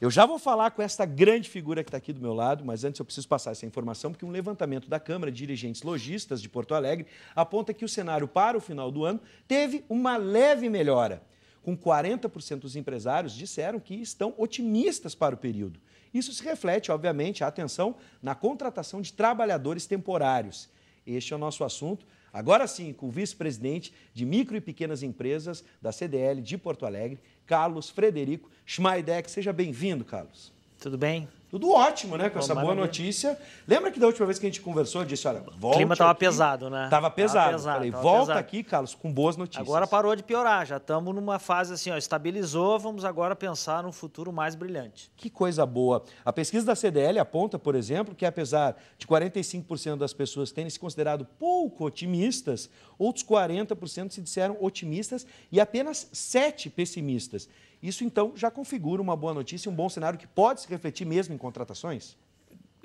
Eu já vou falar com esta grande figura que está aqui do meu lado, mas antes eu preciso passar essa informação, porque um levantamento da Câmara de Dirigentes Logistas de Porto Alegre aponta que o cenário para o final do ano teve uma leve melhora. Com 40% dos empresários disseram que estão otimistas para o período. Isso se reflete, obviamente, a atenção na contratação de trabalhadores temporários. Este é o nosso assunto. Agora sim, com o vice-presidente de micro e pequenas empresas da CDL de Porto Alegre, Carlos Frederico Schmeideck. Seja bem-vindo, Carlos. Tudo bem? Tudo ótimo, né? Com essa boa notícia. Lembra que da última vez que a gente conversou, eu disse, olha, volta. O clima estava pesado, né? Estava pesado. Tava pesado Falei, volta pesado. aqui, Carlos, com boas notícias. Agora parou de piorar, já estamos numa fase assim, ó, estabilizou, vamos agora pensar num futuro mais brilhante. Que coisa boa. A pesquisa da CDL aponta, por exemplo, que apesar de 45% das pessoas terem se considerado pouco otimistas, outros 40% se disseram otimistas e apenas 7 pessimistas. Isso, então, já configura uma boa notícia, um bom cenário que pode se refletir mesmo em contratações?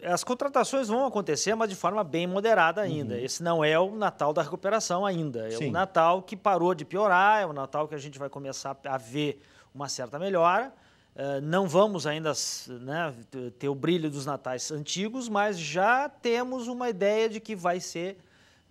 As contratações vão acontecer, mas de forma bem moderada ainda. Uhum. Esse não é o Natal da recuperação ainda. É Sim. o Natal que parou de piorar, é o Natal que a gente vai começar a ver uma certa melhora. Uh, não vamos ainda né, ter o brilho dos natais antigos, mas já temos uma ideia de que vai ser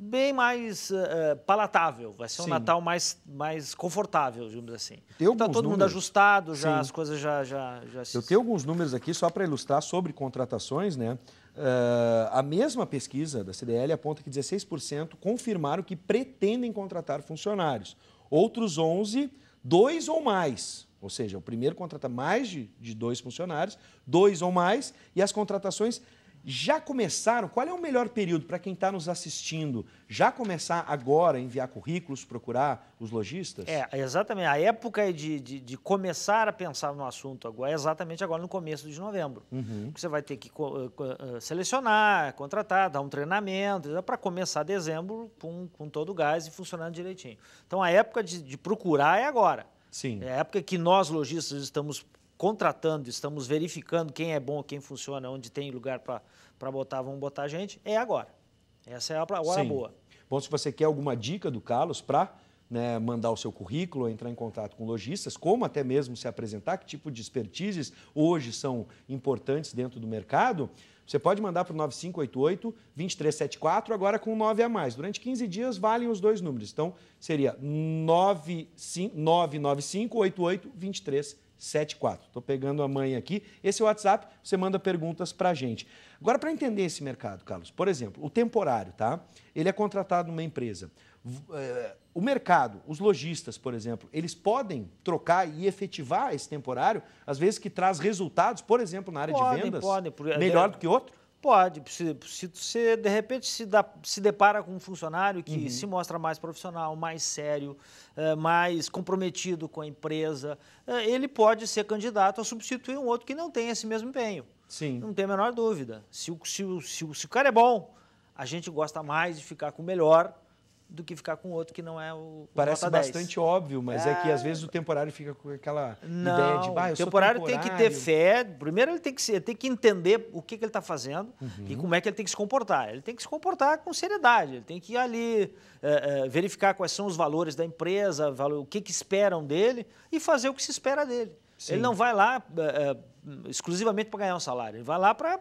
bem mais uh, palatável, vai ser Sim. um Natal mais, mais confortável, digamos assim. Está todo números. mundo ajustado, já Sim. as coisas já, já, já Eu tenho alguns números aqui só para ilustrar sobre contratações, né? Uh, a mesma pesquisa da CDL aponta que 16% confirmaram que pretendem contratar funcionários. Outros 11, dois ou mais. Ou seja, o primeiro contrata mais de, de dois funcionários, dois ou mais, e as contratações já começaram? Qual é o melhor período para quem está nos assistindo? Já começar agora a enviar currículos, procurar os lojistas? É, exatamente. A época de, de, de começar a pensar no assunto agora é exatamente agora no começo de novembro. Uhum. Você vai ter que uh, selecionar, contratar, dar um treinamento, para começar dezembro com, com todo o gás e funcionando direitinho. Então a época de, de procurar é agora. Sim. É a época que nós, lojistas, estamos contratando, estamos verificando quem é bom, quem funciona, onde tem lugar para botar, vamos botar a gente, é agora. Essa é a hora Sim. boa. Bom, se você quer alguma dica do Carlos para né, mandar o seu currículo, entrar em contato com lojistas, como até mesmo se apresentar, que tipo de expertises hoje são importantes dentro do mercado, você pode mandar para o 9588-2374, agora com 9 a mais. Durante 15 dias valem os dois números. Então, seria 995 88 23 74. Estou pegando a mãe aqui. Esse é o WhatsApp, você manda perguntas para a gente. Agora, para entender esse mercado, Carlos, por exemplo, o temporário, tá? Ele é contratado numa empresa. Eh, o mercado, os lojistas, por exemplo, eles podem trocar e efetivar esse temporário, às vezes que traz resultados, por exemplo, na área podem, de vendas, podem, melhor do que outro? Pode. Se, se você, de repente, se, dá, se depara com um funcionário que uhum. se mostra mais profissional, mais sério, é, mais comprometido com a empresa, é, ele pode ser candidato a substituir um outro que não tem esse mesmo empenho. Sim. Não tem a menor dúvida. Se se, se, se o cara é bom, a gente gosta mais de ficar com o melhor do que ficar com outro que não é o Parece bastante óbvio, mas é... é... que às vezes o temporário fica com aquela não, ideia de, ah, o temporário, temporário, tem que ter fé. Primeiro ele tem que, ser, tem que entender o que, que ele está fazendo uhum. e como é que ele tem que se comportar. Ele tem que se comportar com seriedade, ele tem que ir ali é, é, verificar quais são os valores da empresa, o que, que esperam dele e fazer o que se espera dele. Sim. Ele não vai lá é, exclusivamente para ganhar um salário, ele vai lá para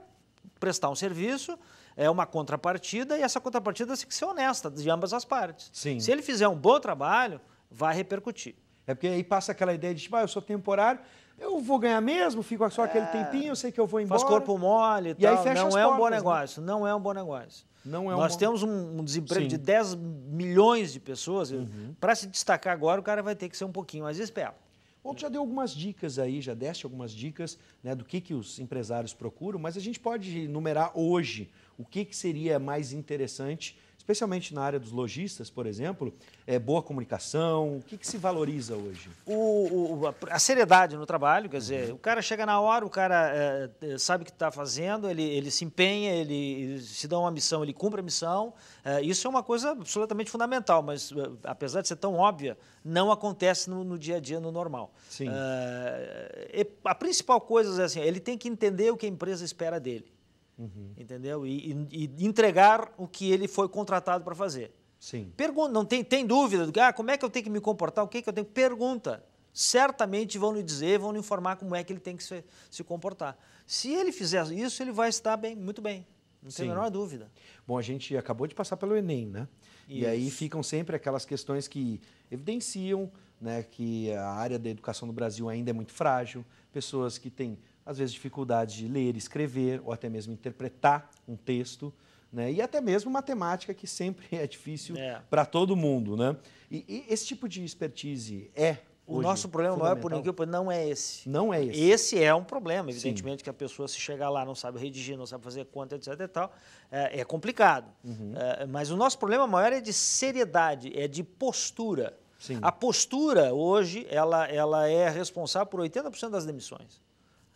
prestar um serviço é uma contrapartida e essa contrapartida tem que ser honesta de ambas as partes. Sim. Se ele fizer um bom trabalho, vai repercutir. É porque aí passa aquela ideia de, tipo, ah, eu sou temporário, eu vou ganhar mesmo, fico só aquele é... tempinho, eu sei que eu vou embora. Faz corpo mole e, e tal. Aí fecha não é portas, um bom né? negócio, né? não é um bom negócio. Não é um Nós bom... temos um, um desemprego Sim. de 10 milhões de pessoas. Uhum. Para se destacar agora, o cara vai ter que ser um pouquinho mais esperto. Ou já deu algumas dicas aí, já deste algumas dicas né, do que, que os empresários procuram, mas a gente pode enumerar hoje o que, que seria mais interessante, especialmente na área dos lojistas, por exemplo, é boa comunicação, o que, que se valoriza hoje? O, o, a seriedade no trabalho, quer dizer, uhum. o cara chega na hora, o cara é, é sabe o que está fazendo, ele, ele se empenha, ele, se dá uma missão, ele cumpre a missão. É, isso é uma coisa absolutamente fundamental, mas é, apesar de ser tão óbvia, não acontece no, no dia a dia, no normal. Sim. É, a principal coisa é assim, ele tem que entender o que a empresa espera dele. Uhum. Entendeu? E, e, e, entregar o que ele foi contratado para fazer. Sim. Pergunta, não tem, tem dúvida do que, ah, como é que eu tenho que me comportar, o que, que eu tenho? Pergunta. certamente vão lhe dizer, vão lhe informar como é que ele tem que se, se comportar. Se ele fizer isso, ele vai estar bem, muito bem. Não Sim. tem a menor dúvida. Bom, a gente acabou de passar pelo Enem, né? Isso. E aí ficam sempre aquelas questões que evidenciam né, que a área da educação no Brasil ainda é muito frágil, pessoas que têm, às vezes, dificuldade de ler, escrever ou até mesmo interpretar um texto. Né? E até mesmo matemática, que sempre é difícil é. para todo mundo. Né? E, e, esse tipo de expertise é. O nosso problema maior, por incrível não é esse. Não é esse. Esse é um problema, evidentemente, Sim. que a pessoa, se chegar lá, não sabe redigir, não sabe fazer conta, etc. e tal, é, é complicado. Uhum. É, mas o nosso problema maior é de seriedade, é de postura. Sim. A postura, hoje, ela, ela é responsável por 80% das demissões.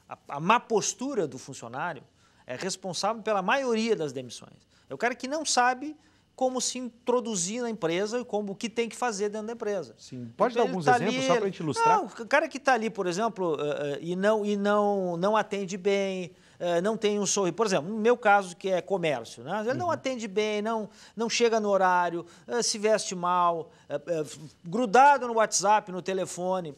A, a má postura do funcionário é responsável pela maioria das demissões. É o cara que não sabe como se introduzir na empresa e como o que tem que fazer dentro da empresa. Sim. Pode então, dar alguns tá exemplos ali, só para a gente ilustrar? Não, o cara que está ali, por exemplo, uh, uh, e, não, e não, não atende bem, uh, não tem um sorriso. Por exemplo, no meu caso, que é comércio, né? ele uhum. não atende bem, não, não chega no horário, se veste mal, grudado no WhatsApp, no telefone.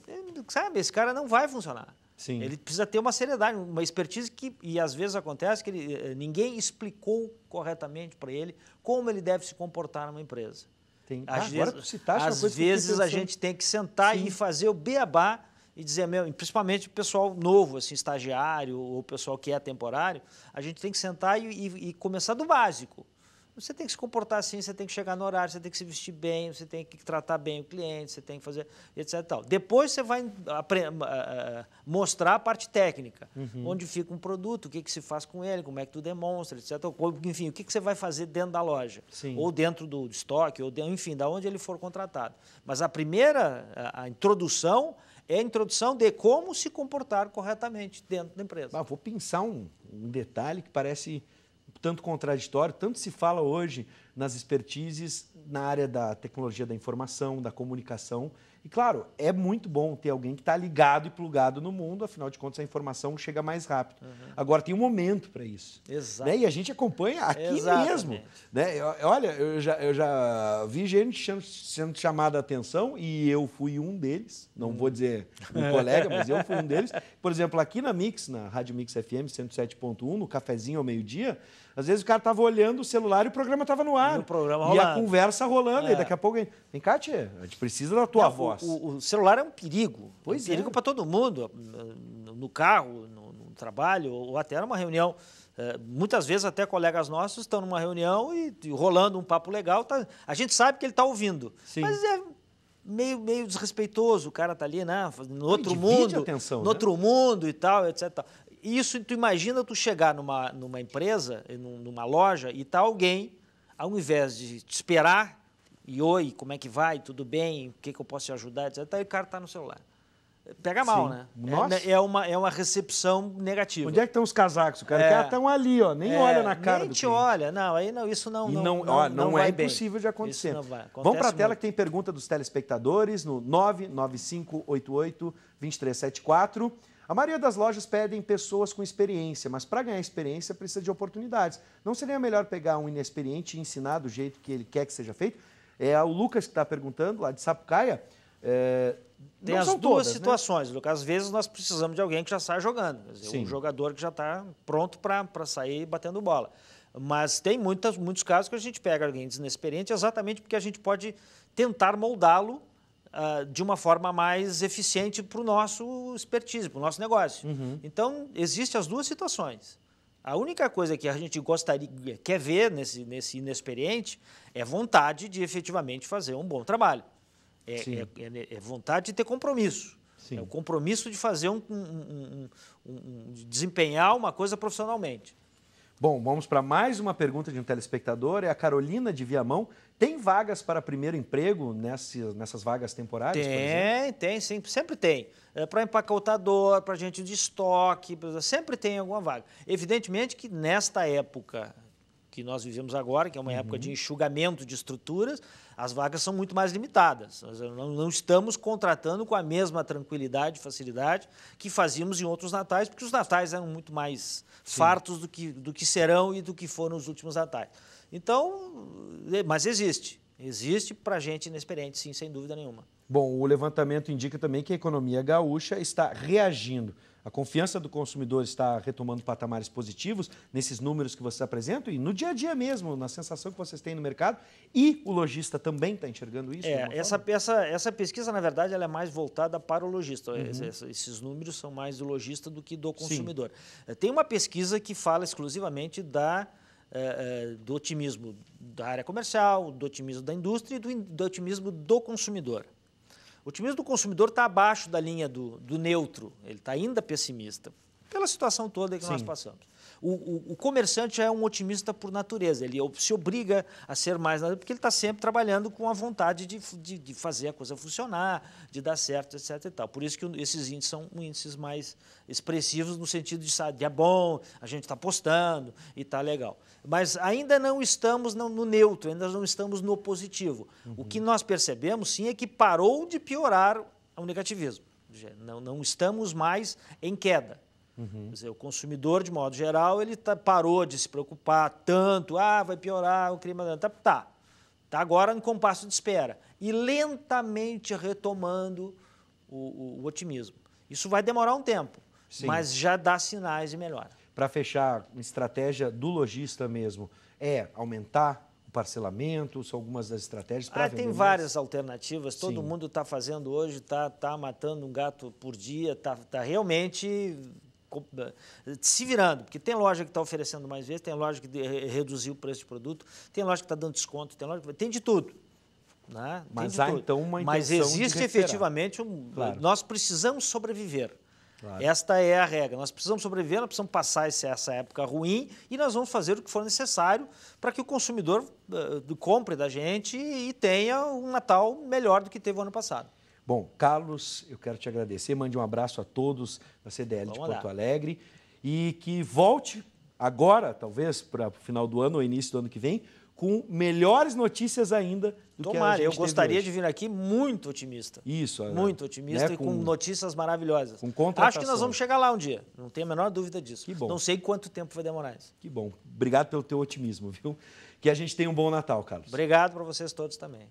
Sabe, esse cara não vai funcionar. Sim. Ele precisa ter uma seriedade, uma expertise que, e às vezes acontece que ele, eh, ninguém explicou corretamente para ele como ele deve se comportar numa empresa. Tem. Às ah, vezes, agora às vezes a gente tem que sentar Sim. e fazer o beabá e dizer, meu, principalmente o pessoal novo, assim, estagiário ou o pessoal que é temporário, a gente tem que sentar e, e, e começar do básico. Você tem que se comportar assim, você tem que chegar no horário, você tem que se vestir bem, você tem que tratar bem o cliente, você tem que fazer, etc. Tal. Depois você vai mostrar a parte técnica, uhum. onde fica um produto, o que, que se faz com ele, como é que tu demonstra, etc. Enfim, o que, que você vai fazer dentro da loja, Sim. ou dentro do estoque, ou dentro, enfim, da onde ele for contratado. Mas a primeira, a, a introdução é a introdução de como se comportar corretamente dentro da empresa. Ah, vou pensar um, um detalhe que parece tanto contraditório, tanto se fala hoje nas expertises na área da tecnologia da informação, da comunicação. E claro, é muito bom ter alguém que está ligado e plugado no mundo, afinal de contas a informação chega mais rápido. Uhum. Agora tem um momento para isso. Exato. Né? E a gente acompanha aqui Exatamente. mesmo. Né? Olha, eu já, eu já vi gente sendo chamada a atenção e eu fui um deles. Não hum. vou dizer um colega, mas eu fui um deles. Por exemplo, aqui na Mix, na Rádio Mix FM 107.1, no cafezinho ao meio-dia, às vezes o cara estava olhando o celular e o programa estava no ar. E, programa e a conversa rolando. É. E daqui a pouco, vem cá, tia, a gente precisa da tua Não, voz. O, o, celular é um perigo. Pois é um perigo para todo mundo, no carro, no, no, trabalho, ou até numa reunião. É, muitas vezes até colegas nossos estão numa reunião e, e rolando um papo legal. Tá, a gente sabe que ele está ouvindo. Sim. Mas é meio, meio desrespeitoso. O cara está ali, né? No outro mundo. Atenção, no né? outro mundo e tal, etc. Isso, tu imagina tu chegar numa, numa empresa, numa loja, e tá alguém, ao invés de te esperar, e oi, como é que vai, tudo bem, o que, que eu posso te ajudar, etc., o cara está no celular. Pega mal, Sim. né? Nossa. É, é, uma, é uma recepção negativa. Onde é que estão os casacos? O cara é. estão ali, ó, nem é, olha na cara nem te olha. Não, aí não, isso não, não, não, ó, não, não é impossível de acontecer. Vamos para a tela que tem pergunta dos telespectadores no 99588 2374. A maioria das lojas pedem pessoas com experiência, mas para ganhar experiência precisa de oportunidades. Não seria melhor pegar um inexperiente e ensinar do jeito que ele quer que seja feito? É o Lucas que está perguntando, lá de Sapucaia. É, tem as duas todas, né? situações, né? Lucas. Às vezes nós precisamos de alguém que já sai jogando, dizer, um jogador que já está pronto para sair batendo bola. Mas tem muitas, muitos casos que a gente pega alguém inexperiente exatamente porque a gente pode tentar moldá-lo uh, de uma forma mais eficiente para o nosso expertise, para o nosso negócio. Uhum. Então, existem as duas situações. A única coisa que a gente gostaria, quer ver nesse, nesse inexperiente é vontade de efetivamente fazer um bom trabalho. É, é, é, é vontade de ter compromisso. Sim. É o compromisso de fazer um, um, um, um, de desempenhar uma coisa profissionalmente. Bom, vamos para mais uma pergunta de um telespectador. É a Carolina de Viamão. Tem vagas para primeiro emprego nessas, nessas vagas temporárias? Tem, tem, sempre, sempre tem. É para empacotador, para gente de estoque, sempre tem alguma vaga. Evidentemente que nesta época que nós vivemos agora, que é uma uhum. época de enxugamento de estruturas, as vagas são muito mais limitadas. Nós não estamos contratando com a mesma tranquilidade e facilidade que fazíamos em outros natais, porque os natais eram muito mais Sim. fartos do que, do que serão e do que foram os últimos natais. Então, mas existe. Existe para gente inexperiente, sim, sem dúvida nenhuma. Bom, o levantamento indica também que a economia gaúcha está reagindo. A confiança do consumidor está retomando patamares positivos nesses números que vocês apresentam e no dia a dia mesmo, na sensação que vocês têm no mercado. E o lojista também está enxergando isso? É, essa, essa, essa pesquisa, na verdade, ela é mais voltada para o lojista. Uhum. Esses, esses, números são mais do lojista do que do consumidor. Sim. Tem uma pesquisa que fala exclusivamente da é, é, do otimismo da área comercial, do otimismo da indústria e do, do otimismo do consumidor. O otimismo do consumidor está abaixo da linha do, do neutro, ele está ainda pessimista, pela situação toda que Sim. nós passamos. O, o, o, comerciante é um otimista por natureza, ele se obriga a ser mais, porque ele está sempre trabalhando com a vontade de, de, de, fazer a coisa funcionar, de dar certo, etc. E tal. Por isso que esses índices são índices mais expressivos no sentido de, sabe, é bom, a gente está postando e está legal. Mas ainda não estamos no, no, neutro, ainda não estamos no positivo. Uhum. O que nós percebemos, sim, é que parou de piorar o negativismo. Não, não estamos mais em queda. Uhum. Quer dizer, o consumidor, de modo geral, ele tá, parou de se preocupar tanto, ah, vai piorar o clima. Tá, tá, tá agora em compasso de espera. E lentamente retomando o, o, o otimismo. Isso vai demorar um tempo, Sim. mas já dá sinais de melhora. Para fechar, a estratégia do lojista mesmo é aumentar o parcelamento, são algumas das estratégias para ah, Tem várias alternativas, todo Sim. mundo está fazendo hoje, está tá matando um gato por dia, está tá realmente se virando, porque tem loja que está oferecendo mais vezes, tem loja que reduziu o preço de produto, tem loja que está dando desconto, tem loja que... tem de tudo. Né? Mas de há tudo. então uma Mas existe efetivamente um. Claro. Nós precisamos sobreviver. Claro. Esta é a regra. Nós precisamos sobreviver, nós precisamos passar essa época ruim e nós vamos fazer o que for necessário para que o consumidor uh, compre da gente e tenha um Natal melhor do que teve o ano passado. Bom, Carlos, eu quero te agradecer. Mande um abraço a todos da CDL Vamos de Porto lá. Alegre e que volte agora, talvez, para o final do ano ou início do ano que vem, com melhores notícias ainda do Tomara, que a gente eu gostaria de vir aqui muito otimista. Isso. Muito otimista né, e com, com, notícias maravilhosas. Com. Acho que nós vamos chegar lá um dia, não tenho a menor dúvida disso. Que bom. Não sei quanto tempo vai demorar isso. Que bom. Obrigado pelo teu otimismo, viu? Que a gente tenha um bom Natal, Carlos. Obrigado para vocês todos também.